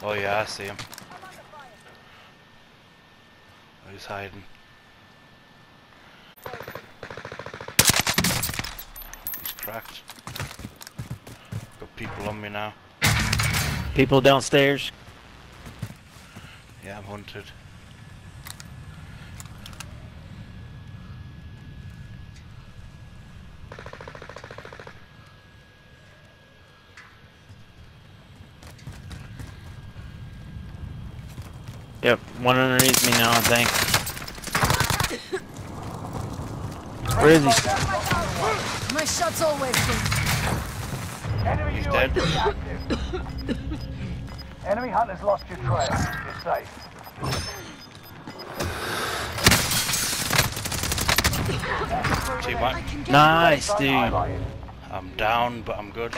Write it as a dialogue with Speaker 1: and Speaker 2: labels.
Speaker 1: Oh yeah, I see him. Oh, he's hiding. He's cracked. Got people on me now.
Speaker 2: People downstairs.
Speaker 1: Yeah, I'm hunted.
Speaker 2: Yep, one underneath me now, I think. Where is he?
Speaker 3: My shot's always good.
Speaker 4: Enemy
Speaker 1: He's dead.
Speaker 4: active. Enemy hunters lost your trail. You're safe.
Speaker 2: Nice, dude.
Speaker 1: I'm down, but I'm good.